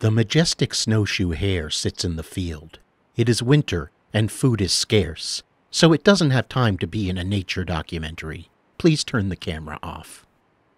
The majestic snowshoe hare sits in the field. It is winter and food is scarce, so it doesn't have time to be in a nature documentary. Please turn the camera off.